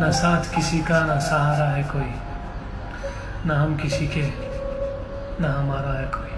न साथ किसी का, ना सहारा है कोई, ना हम किसी के, ना हमारा है कोई।